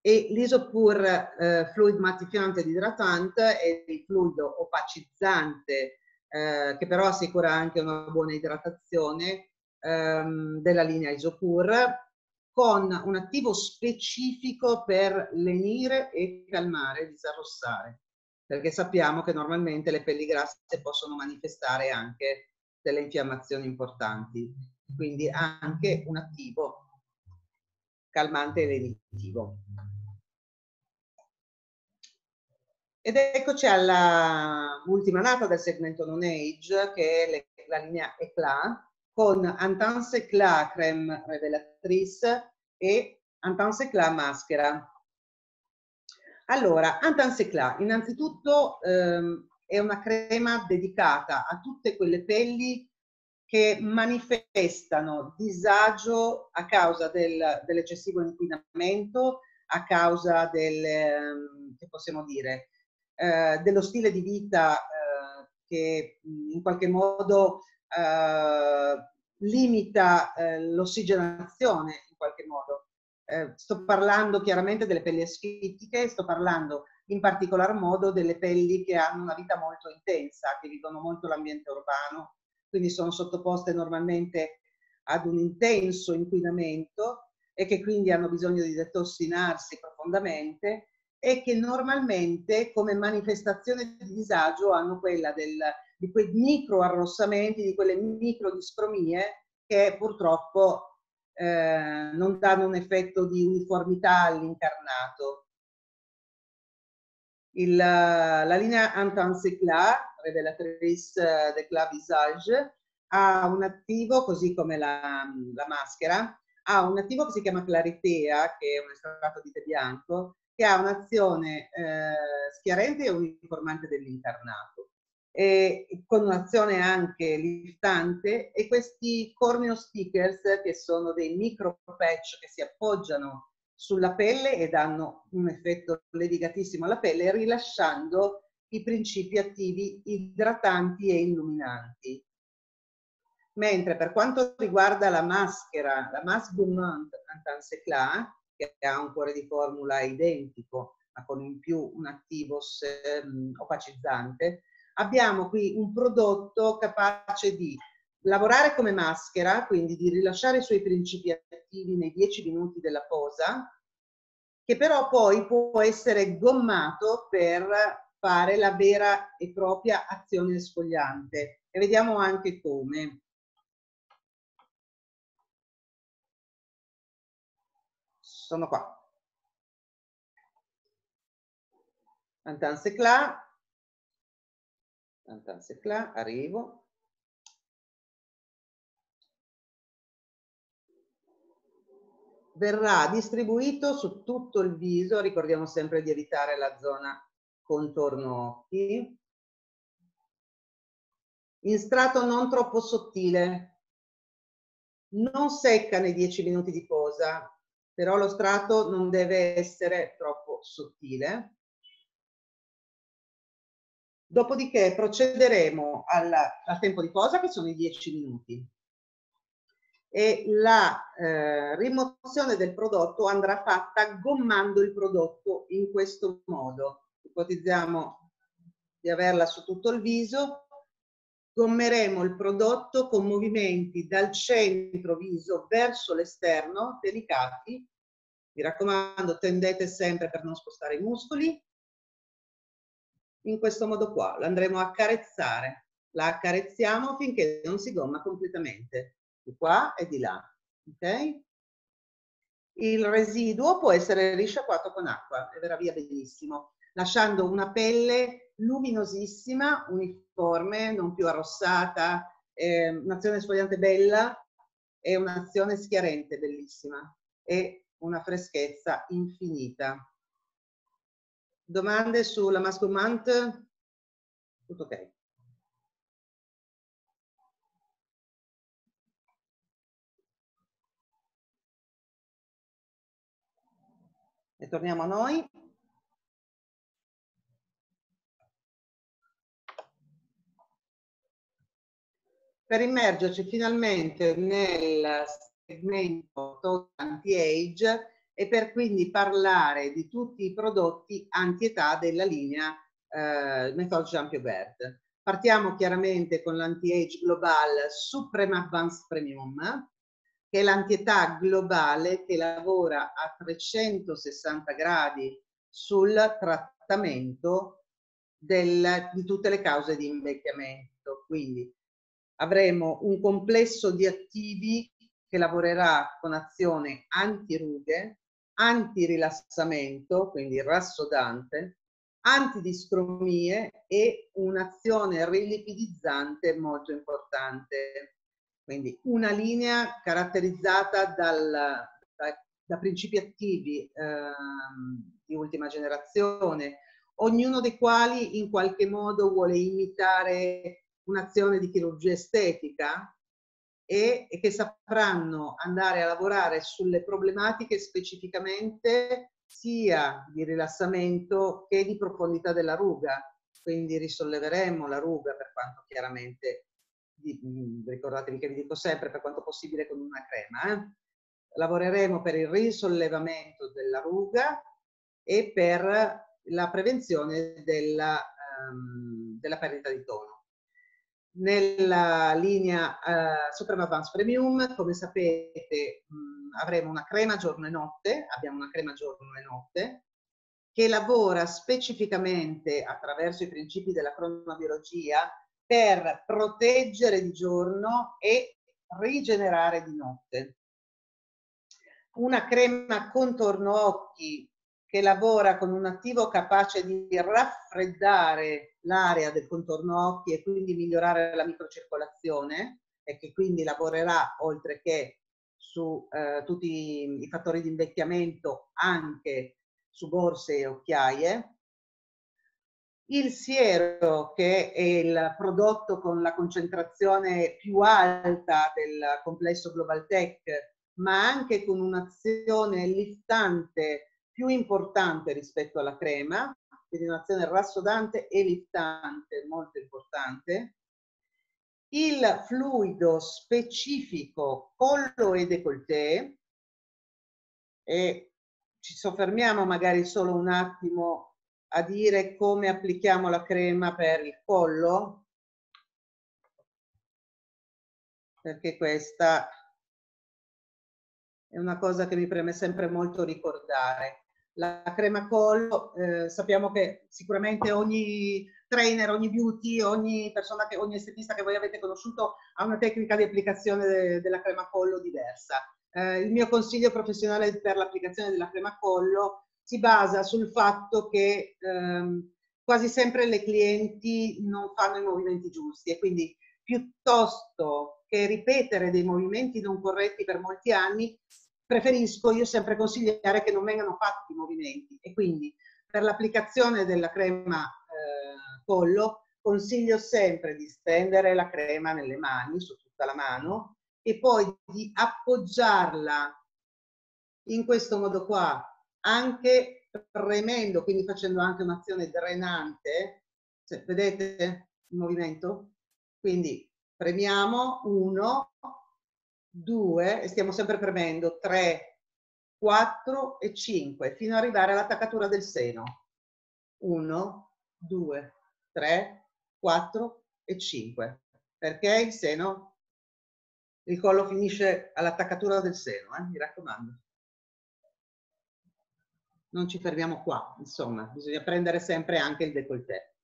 E l'isopur eh, fluid mattifiante ed idratante è il fluido opacizzante eh, che però assicura anche una buona idratazione ehm, della linea Isopur con un attivo specifico per lenire e calmare, disarrossare, perché sappiamo che normalmente le pelli grasse possono manifestare anche delle infiammazioni importanti, quindi anche un attivo calmante e lenitivo. Ed eccoci alla ultima nata del segmento non age, che è la linea Eclat, con Intense Eclat Creme Revelatrice e Intense Eclat Maschera. Allora, Intense Eclat, innanzitutto ehm, è una crema dedicata a tutte quelle pelli che manifestano disagio a causa del, dell'eccessivo inquinamento, a causa del, ehm, che possiamo dire, eh, dello stile di vita eh, che in qualche modo eh, limita eh, l'ossigenazione in qualche modo. Eh, sto parlando chiaramente delle pelli asfittiche, sto parlando in particolar modo delle pelli che hanno una vita molto intensa, che vivono molto l'ambiente urbano, quindi sono sottoposte normalmente ad un intenso inquinamento e che quindi hanno bisogno di detossinarsi profondamente e che normalmente come manifestazione di disagio hanno quella del, di quei micro arrossamenti, di quelle micro discromie che purtroppo eh, non danno un effetto di uniformità all'incarnato. Il, la linea Intense Éclat, rivelatrice de Visage, ha un attivo, così come la, la maschera, ha un attivo che si chiama Claritea, che è un estratto di tè bianco, che ha un'azione eh, schiarente e uniformante dell'incarnato. Con un'azione anche liftante e questi corneo stickers che sono dei micro patch che si appoggiano sulla pelle e danno un effetto levigatissimo alla pelle rilasciando i principi attivi idratanti e illuminanti. Mentre per quanto riguarda la maschera, la Intense Éclat, che ha un cuore di formula identico, ma con in più un attivo ehm, opacizzante, abbiamo qui un prodotto capace di lavorare come maschera, quindi di rilasciare i suoi principi attivi nei 10 minuti della posa, che però poi può essere gommato per fare la vera e propria azione sfogliante. E vediamo anche come. Sono qua. Intense Éclat, Intense Éclat, arrivo. Verrà distribuito su tutto il viso, ricordiamo sempre di evitare la zona contorno occhi. In strato non troppo sottile, non secca nei 10 minuti di posa, però lo strato non deve essere troppo sottile. Dopodiché procederemo al, al tempo di posa che sono i 10 minuti e la eh, rimozione del prodotto andrà fatta gommando il prodotto in questo modo. Ipotizziamo di averla su tutto il viso, gommeremo il prodotto con movimenti dal centro viso verso l'esterno, delicati. Mi raccomando, tendete sempre per non spostare i muscoli. In questo modo qua, l'andremo a carezzare. La accarezziamo finché non si gomma completamente, di qua e di là. Ok? Il residuo può essere risciacquato con acqua e verrà via benissimo lasciando una pelle luminosissima, uniforme, non più arrossata, eh, un'azione sfogliante bella e un'azione schiarente bellissima e una freschezza infinita. Domande sulla mascomante? Tutto ok. E torniamo a noi. Per immergerci finalmente nel segmento anti-age e per quindi parlare di tutti i prodotti anti-età della linea eh, Method Jean Bird. Partiamo chiaramente con l'anti-age global Supreme Advanced Premium, che è l'antietà globale che lavora a 360 gradi sul trattamento del, di tutte le cause di invecchiamento. Quindi avremo un complesso di attivi che lavorerà con azione antirughe, antirilassamento, quindi rassodante, antidiscromie e un'azione rilipidizzante molto importante. Quindi una linea caratterizzata dal, da, da, principi attivi eh, di ultima generazione, ognuno dei quali in qualche modo vuole imitare un'azione di chirurgia estetica e, e che sapranno andare a lavorare sulle problematiche specificamente sia di rilassamento che di profondità della ruga. Quindi risolleveremo la ruga per quanto chiaramente, ricordatevi che vi dico sempre, per quanto possibile con una crema. Eh? Lavoreremo per il risollevamento della ruga e per la prevenzione della, um, della perdita di tono nella linea uh, Supreme Advanced Premium, come sapete mh, avremo una crema giorno e notte, abbiamo una crema giorno e notte, che lavora specificamente attraverso i principi della cronobiologia per proteggere di giorno e rigenerare di notte. Una crema contorno occhi che lavora con un attivo capace di raffreddare l'area del contorno occhi e quindi migliorare la microcircolazione e che quindi lavorerà oltre che su eh, tutti i fattori di invecchiamento anche su borse e occhiaie. Il siero, che è il prodotto con la concentrazione più alta del complesso Global Tech, ma anche con un'azione liftante più importante rispetto alla crema, quindi un'azione rassodante e liftante molto importante. Il fluido specifico collo e décolleté e ci soffermiamo magari solo un attimo a dire come applichiamo la crema per il collo perché questa è una cosa che mi preme sempre molto ricordare la crema collo, eh, sappiamo che sicuramente ogni trainer, ogni beauty, ogni persona che, ogni estetista che voi avete conosciuto ha una tecnica di applicazione de, della crema collo diversa. Eh, il mio consiglio professionale per l'applicazione della crema collo si basa sul fatto che ehm, quasi sempre le clienti non fanno i movimenti giusti e quindi piuttosto che ripetere dei movimenti non corretti per molti anni, preferisco io sempre consigliare che non vengano fatti i movimenti. E quindi per l'applicazione della crema eh, collo consiglio sempre di stendere la crema nelle mani, su tutta la mano e poi di appoggiarla in questo modo qua, anche premendo, quindi facendo anche un'azione drenante. Cioè, vedete il movimento? Quindi premiamo, uno, 2 e stiamo sempre premendo 3, 4 e 5 fino ad arrivare all'attaccatura del seno. 1, 2, 3, 4 e 5. Perché il seno, il collo finisce all'attaccatura del seno, eh? mi raccomando. Non ci fermiamo qua, insomma, bisogna prendere sempre anche il décolleté.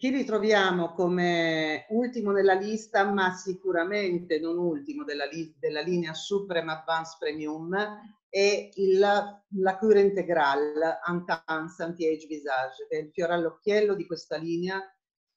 chi ritroviamo come ultimo nella lista, ma sicuramente non ultimo della, della linea Supreme Advanced Premium, è il, la cura integrale Antanz Anti-Age Visage, che è il fiore all'occhiello di questa linea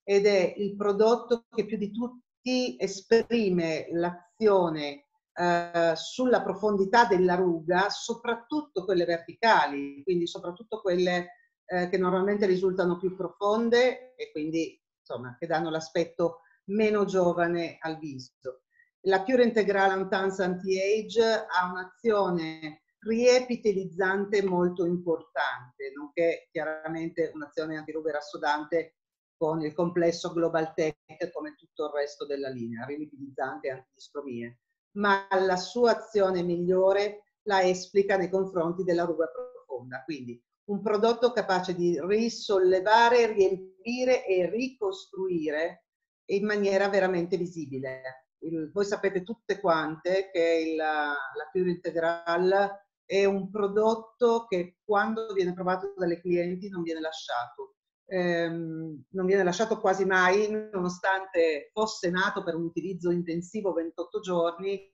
ed è il prodotto che più di tutti esprime l'azione eh, sulla profondità della ruga, soprattutto quelle verticali, quindi soprattutto quelle eh, che normalmente risultano più profonde e quindi insomma, che danno l'aspetto meno giovane al viso. La Cure Integrale Antanza Anti-Age ha un'azione riepitelizzante molto importante, nonché chiaramente un'azione antirughe rassodante con il complesso Global Tech come tutto il resto della linea, rimipilizzante e antidistromie. Ma la sua azione migliore la esplica nei confronti della ruga profonda. Quindi un prodotto capace di risollevare, riempire e ricostruire in maniera veramente visibile. Il, voi sapete tutte quante che il, la Cure Integral è un prodotto che quando viene provato dalle clienti non viene lasciato. Ehm, non viene lasciato quasi mai, nonostante fosse nato per un utilizzo intensivo 28 giorni,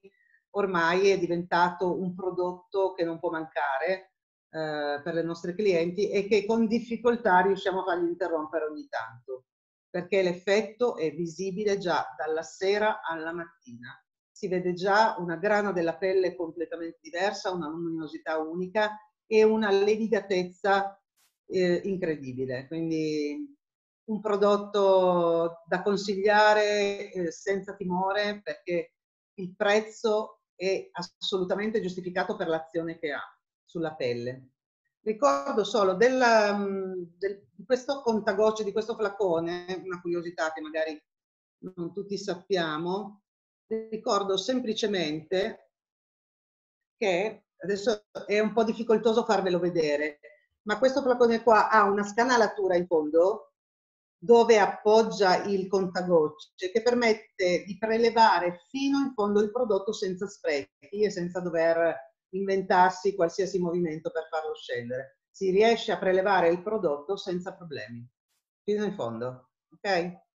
ormai è diventato un prodotto che non può mancare eh, per le nostre clienti e che con difficoltà riusciamo a fargli interrompere ogni tanto, perché l'effetto è visibile già dalla sera alla mattina. Si vede già una grana della pelle completamente diversa, una luminosità unica e una levigatezza eh, incredibile. Quindi un prodotto da consigliare eh, senza timore perché il prezzo è assolutamente giustificato per l'azione che ha sulla pelle. Ricordo solo della, del, di questo contagocce, di questo flacone, una curiosità che magari non tutti sappiamo, ricordo semplicemente che adesso è un po' difficoltoso farvelo vedere, ma questo flacone qua ha una scanalatura in fondo dove appoggia il contagocce che permette di prelevare fino in fondo il prodotto senza sprechi e senza dover inventarsi qualsiasi movimento per farlo scendere. Si riesce a prelevare il prodotto senza problemi, fino in fondo. Ok?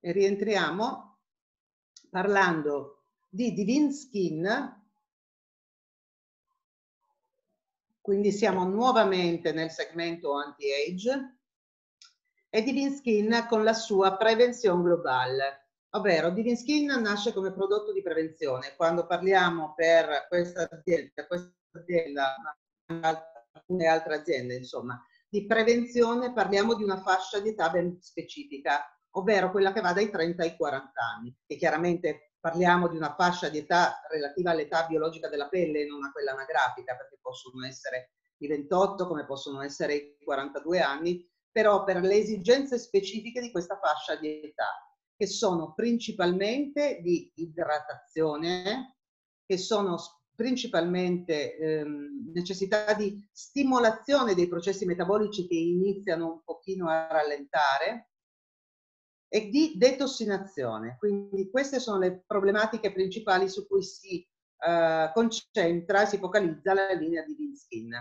E rientriamo parlando di Divine Skin quindi siamo nuovamente nel segmento anti-age, e Divin Skin con la sua prevenzione globale. Ovvero, Divin Skin nasce come prodotto di prevenzione. Quando parliamo per questa azienda, per questa azienda alcune altre aziende, insomma, di prevenzione parliamo di una fascia di età ben specifica, ovvero quella che va dai 30 ai 40 anni, e chiaramente parliamo di una fascia di età relativa all'età biologica della pelle e non a quella anagrafica, perché possono essere i 28 come possono essere i 42 anni, però per le esigenze specifiche di questa fascia di età, che sono principalmente di idratazione, che sono principalmente ehm, necessità di stimolazione dei processi metabolici che iniziano un pochino a rallentare, e di detossinazione. Quindi queste sono le problematiche principali su cui si uh, concentra, si focalizza la linea di Vinskin.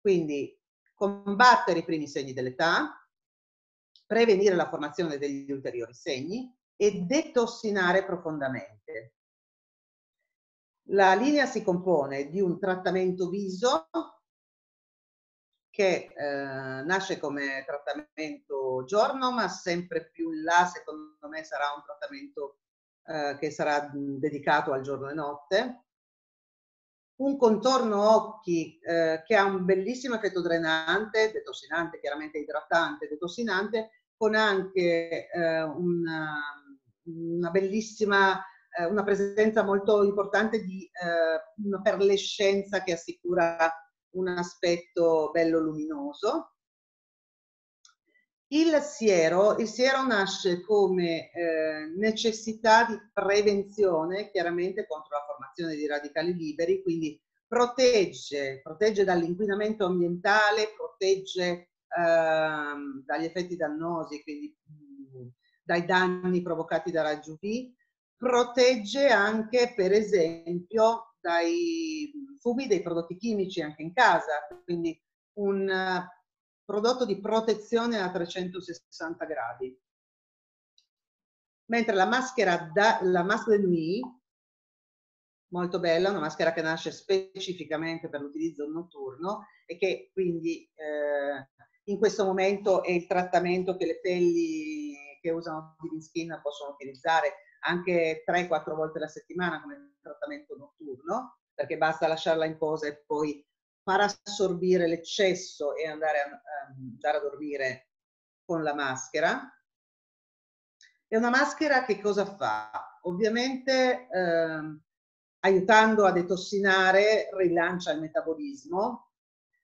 Quindi combattere i primi segni dell'età, prevenire la formazione degli ulteriori segni e detossinare profondamente. La linea si compone di un trattamento viso che eh, nasce come trattamento giorno, ma sempre più in là, secondo me, sarà un trattamento eh, che sarà dedicato al giorno e notte. Un contorno occhi eh, che ha un bellissimo effetto drenante, detossinante, chiaramente idratante, detossinante, con anche eh, una, una, bellissima, eh, una presenza molto importante di eh, una perlescenza che assicura un aspetto bello luminoso. Il siero, il siero nasce come eh, necessità di prevenzione, chiaramente contro la formazione di radicali liberi, quindi protegge, protegge dall'inquinamento ambientale, protegge eh, dagli effetti dannosi, quindi mm, dai danni provocati da raggi UV, protegge anche per esempio dai fumi dei prodotti chimici anche in casa, quindi un prodotto di protezione a 360 gradi. Mentre la maschera, da, la maschera de nuit, molto bella, una maschera che nasce specificamente per l'utilizzo notturno e che quindi eh, in questo momento è il trattamento che le pelli che usano Divin Skin possono utilizzare anche 3-4 volte alla settimana come trattamento notturno, perché basta lasciarla in posa e poi far assorbire l'eccesso e andare a, andare a dormire con la maschera. E una maschera che cosa fa? Ovviamente eh, aiutando a detossinare rilancia il metabolismo,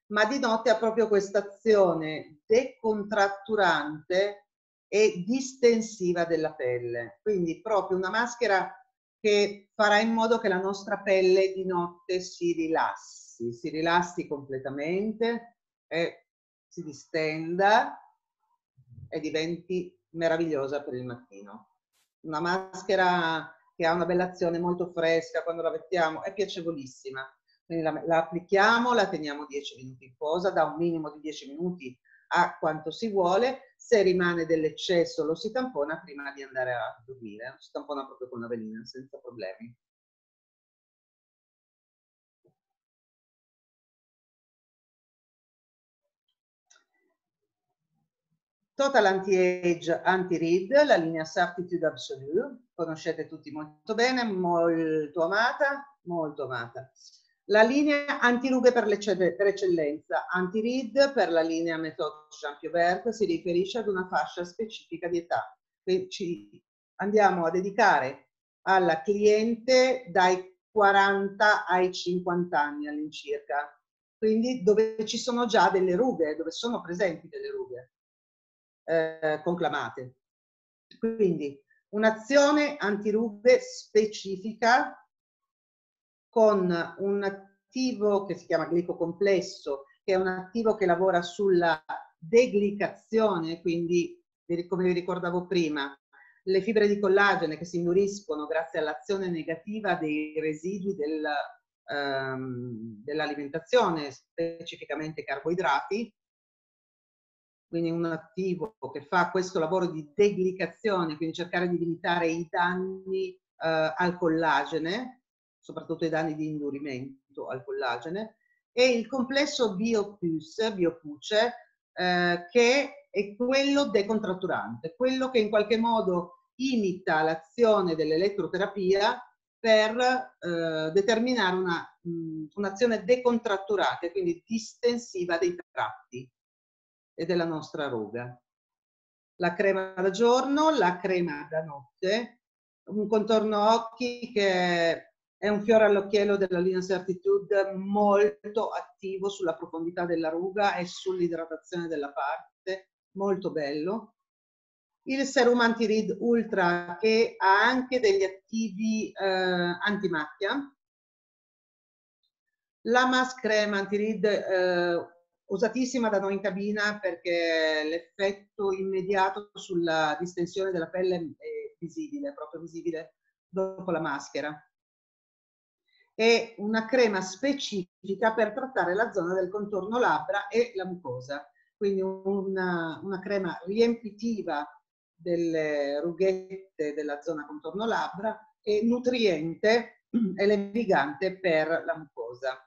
ma di notte ha proprio questa azione decontratturante e distensiva della pelle. Quindi proprio una maschera che farà in modo che la nostra pelle di notte si rilassi, si rilassi completamente e si distenda e diventi meravigliosa per il mattino. Una maschera che ha una bella azione molto fresca quando la mettiamo, è piacevolissima. Quindi la, la applichiamo, la teniamo 10 minuti in posa, da un minimo di 10 minuti a quanto si vuole, se rimane dell'eccesso lo si tampona prima di andare a dormire, si tampona proprio con la velina senza problemi. Total Anti-Age Anti-Read, la linea Certitude Absolue, conoscete tutti molto bene, molto amata, molto amata. La linea antirughe per, per eccellenza, anti-read per la linea Methode Champion si riferisce ad una fascia specifica di età. Ci andiamo a dedicare alla cliente dai 40 ai 50 anni all'incirca, quindi dove ci sono già delle rughe, dove sono presenti delle rughe eh, conclamate. Quindi un'azione antirughe specifica con un attivo che si chiama glicocomplesso, che è un attivo che lavora sulla deglicazione, quindi come vi ricordavo prima, le fibre di collagene che si induriscono grazie all'azione negativa dei residui del, um, dell'alimentazione, specificamente carboidrati, quindi un attivo che fa questo lavoro di deglicazione, quindi cercare di limitare i danni eh, al collagene, soprattutto i danni di indurimento al collagene, e il complesso BioPus, BioPuce, eh, che è quello decontratturante, quello che in qualche modo imita l'azione dell'elettroterapia per eh, determinare un'azione decontratturata, quindi distensiva dei tratti e della nostra ruga. La crema da giorno, la crema da notte, un contorno occhi che è un fiore all'occhiello della linea Certitude molto attivo sulla profondità della ruga e sull'idratazione della parte, molto bello. Il serum anti-rid ultra che ha anche degli attivi eh, antimacchia. La mask crema anti-rid eh, usatissima da noi in cabina perché l'effetto immediato sulla distensione della pelle è visibile, proprio visibile dopo la maschera. È una crema specifica per trattare la zona del contorno labbra e la mucosa, quindi una, una crema riempitiva delle rughette della zona contorno labbra e nutriente e levigante per la mucosa.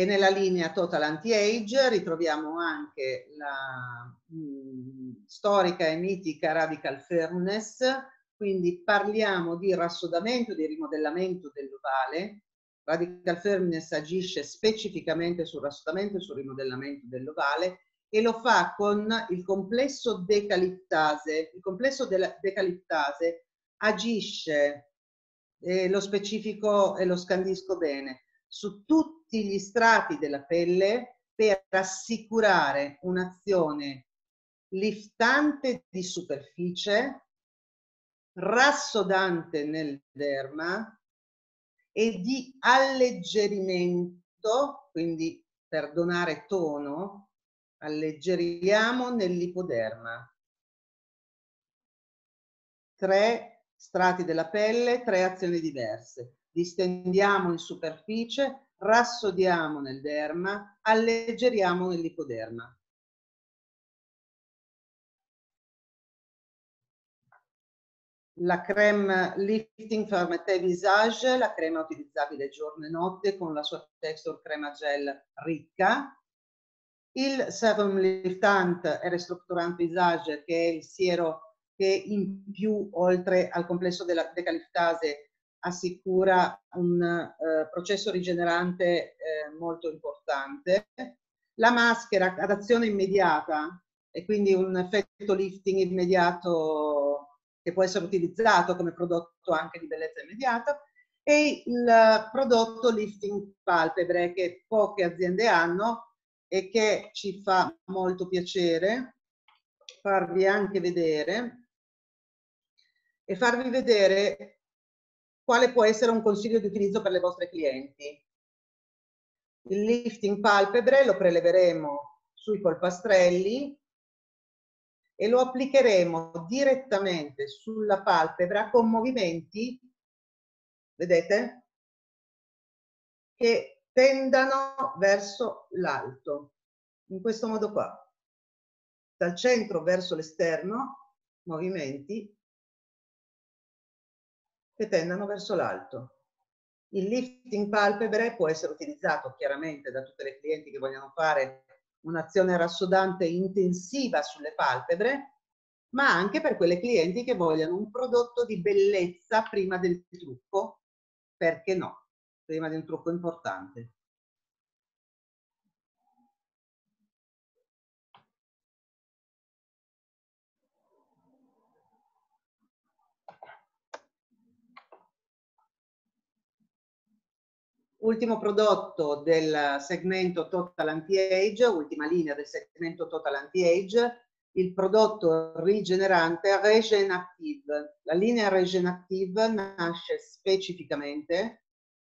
E nella linea Total Anti-Age ritroviamo anche la mh, mm, storica e mitica Radical Firmness, quindi parliamo di rassodamento, di rimodellamento dell'ovale. Radical Firmness agisce specificamente sul rassodamento e sul rimodellamento dell'ovale e lo fa con il complesso decaliptase. Il complesso decaliptase agisce, eh, lo specifico e lo scandisco bene, su tutti tutti gli strati della pelle per assicurare un'azione liftante di superficie, rassodante nel derma e di alleggerimento, quindi per donare tono, alleggeriamo nell'ipoderma. Tre strati della pelle, tre azioni diverse. Distendiamo in superficie, rassodiamo nel derma, alleggeriamo nell'ipoderma. La creme Lifting Fermeté Visage, la crema utilizzabile giorno e notte con la sua texture crema gel ricca. il Serum Liftant e Restructurant Visage, che è il siero che in più, oltre al complesso della decaliftase, assicura un eh, processo rigenerante eh, molto importante. La maschera ad azione immediata e quindi un effetto lifting immediato che può essere utilizzato come prodotto anche di bellezza immediata e il prodotto lifting palpebre che poche aziende hanno e che ci fa molto piacere farvi anche vedere e farvi vedere quale può essere un consiglio di utilizzo per le vostre clienti. Il lifting palpebre lo preleveremo sui polpastrelli e lo applicheremo direttamente sulla palpebra con movimenti, vedete, che tendano verso l'alto, in questo modo qua. Dal centro verso l'esterno, movimenti che tendano verso l'alto. Il lifting palpebre può essere utilizzato chiaramente da tutte le clienti che vogliono fare un'azione rassodante intensiva sulle palpebre, ma anche per quelle clienti che vogliono un prodotto di bellezza prima del trucco, perché no, prima di un trucco importante. Ultimo prodotto del segmento Total Anti-Age, ultima linea del segmento Total Anti-Age, il prodotto rigenerante Regen Active. La linea Regen Active nasce specificamente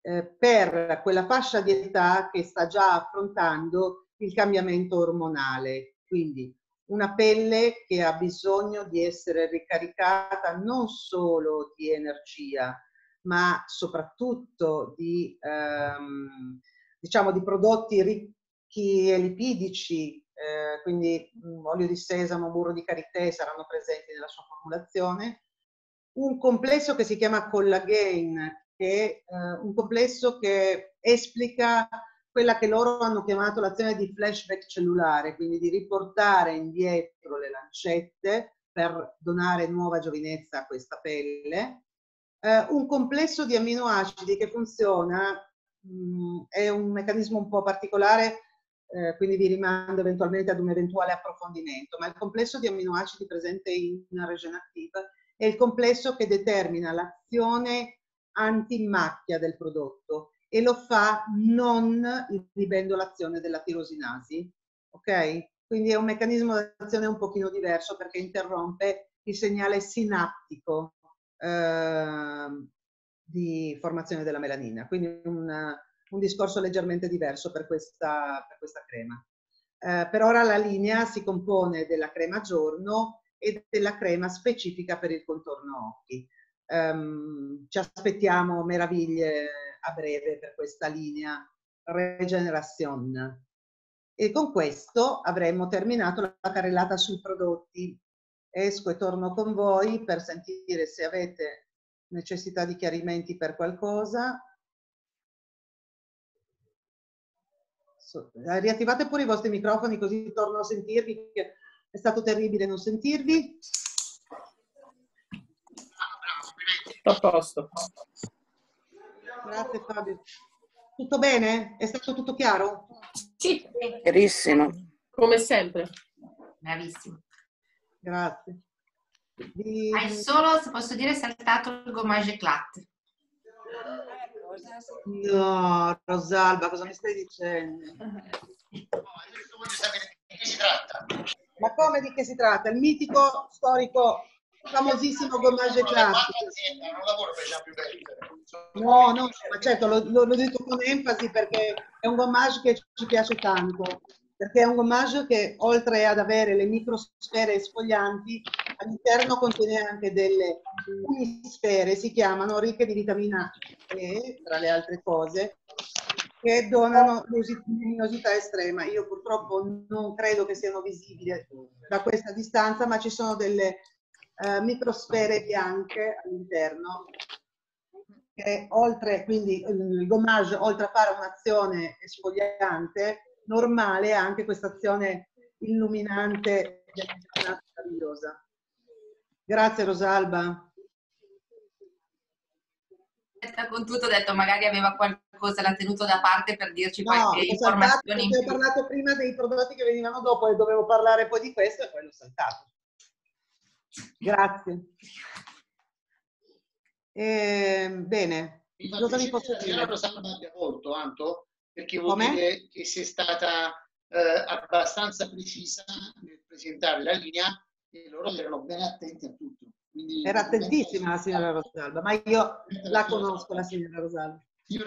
eh, per quella fascia di età che sta già affrontando il cambiamento ormonale, quindi una pelle che ha bisogno di essere ricaricata non solo di energia, ma soprattutto di, ehm, diciamo, di prodotti ricchi e lipidici, eh, quindi mh, mm, olio di sesamo, burro di karité saranno presenti nella sua formulazione. Un complesso che si chiama Collagane, che è eh, un complesso che esplica quella che loro hanno chiamato l'azione di flashback cellulare, quindi di riportare indietro le lancette per donare nuova giovinezza a questa pelle eh, un complesso di amminoacidi che funziona, mh, mm, è un meccanismo un po' particolare, eh, quindi vi rimando eventualmente ad un eventuale approfondimento, ma il complesso di amminoacidi presente in Regen Active è il complesso che determina l'azione antimacchia del prodotto e lo fa non inibendo l'azione della tirosinasi. Ok? Quindi è un meccanismo di azione un pochino diverso perché interrompe il segnale sinaptico Ehm, di formazione della melanina, quindi un, un discorso leggermente diverso per questa, per questa crema. Eh, per ora la linea si compone della crema giorno e della crema specifica per il contorno occhi. Um, ci aspettiamo meraviglie a breve per questa linea Regeneration. E con questo avremo terminato la carrellata sui prodotti esco e torno con voi per sentire se avete necessità di chiarimenti per qualcosa. So, riattivate pure i vostri microfoni così torno a sentirvi, è stato terribile non sentirvi. A posto. Grazie Fabio. Tutto bene? È stato tutto chiaro? Sì. Chiarissimo. Come sempre. Bravissimo. Grazie. Di... Hai solo, se posso dire, saltato il gommage eclat. No, Rosalba, cosa mi stai dicendo? Ma come di che si tratta? Il mitico, storico, famosissimo gommage eclat. Non lavoro per No, no, ma certo, l'ho, l'ho detto con enfasi perché è un gommage che ci piace tanto perché è un gommage che oltre ad avere le microsfere esfolianti, all'interno contiene anche delle unisfere, si chiamano ricche di vitamina E, tra le altre cose, che donano luminosità estrema. Io purtroppo non credo che siano visibili da questa distanza, ma ci sono delle uh, microsfere bianche all'interno che oltre, quindi il gommage, oltre a fare un'azione esfoliante, normale anche questa azione illuminante della giornata meravigliosa. Grazie Rosalba. Con tutto ho detto magari aveva qualcosa, l'ha tenuto da parte per dirci No, qualche informazione ho parlato prima dei prodotti che venivano dopo e dovevo parlare poi di questo e poi l'ho saltato. Grazie. Ehm, bene, Mi cosa piacere posso che la signora dire? Rosalba abbia colto, Anto, perché vuol Come? dire che sei stata eh, abbastanza precisa nel presentare la linea e loro erano ben attenti a tutto. Quindi, Era attentissima la signora Rosalba, ma io la conosco la signora Rosalba. Io